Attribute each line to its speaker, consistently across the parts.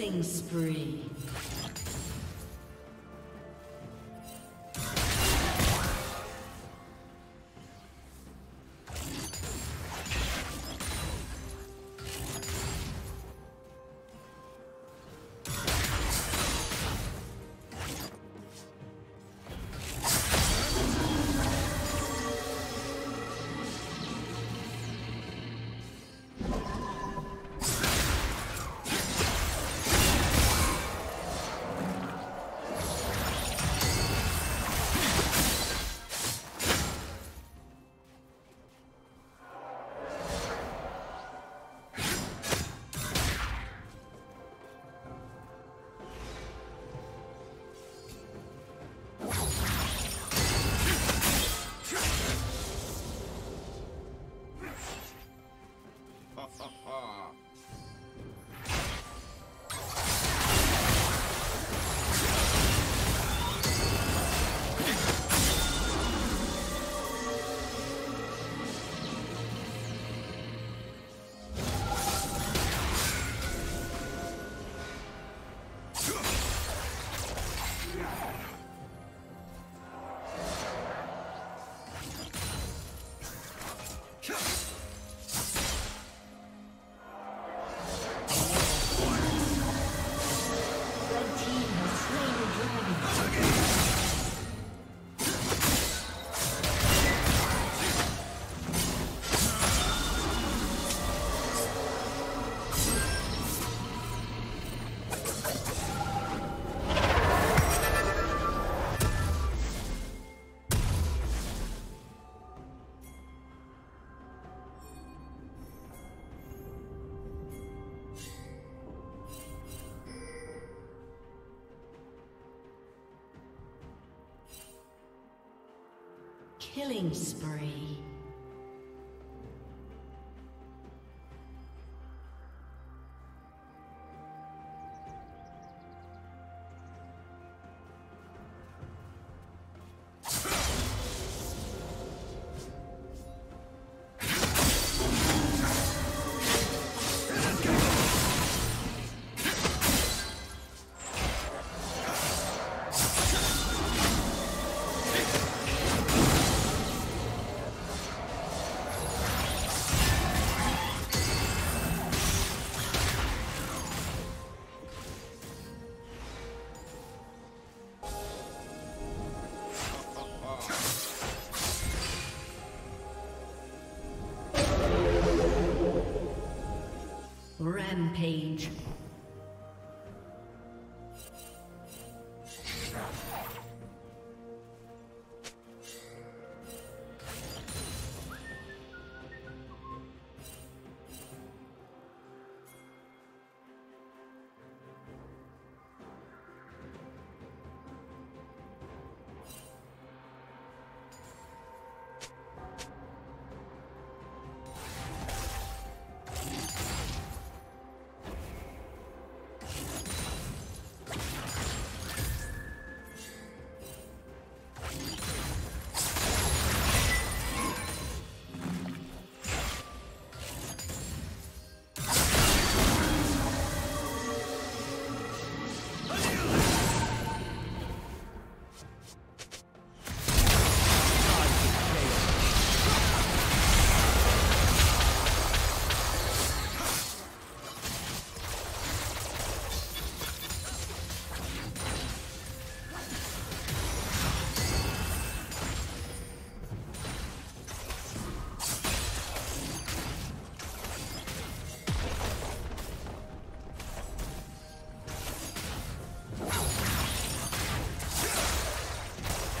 Speaker 1: Killing spree. Kill. Killing spree. Rampage.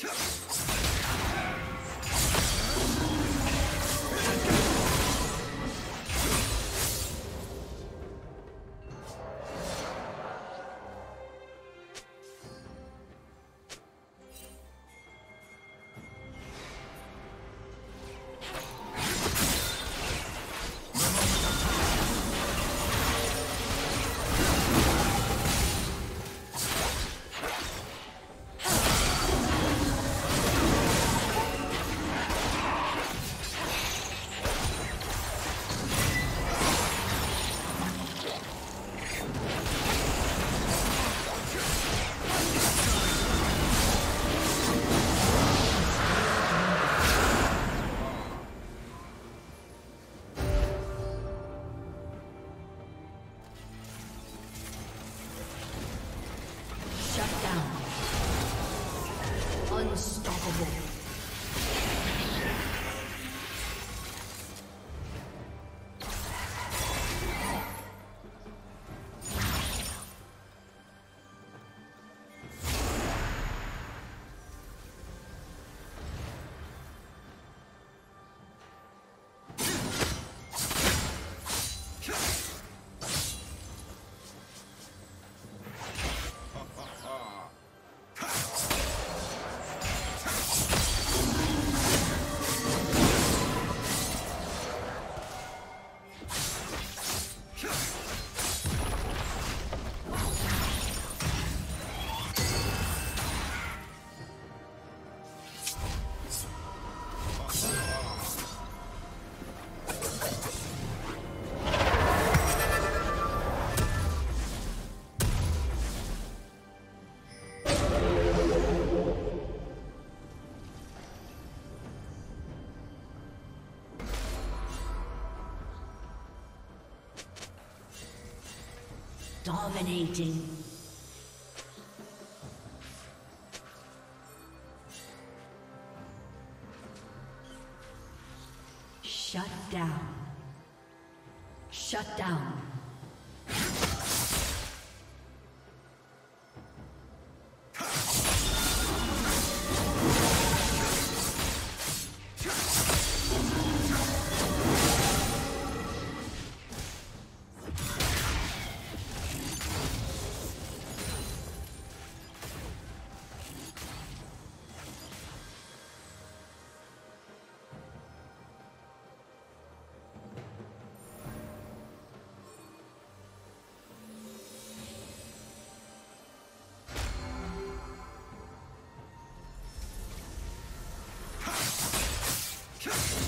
Speaker 1: Huh. Dominating. Shut up!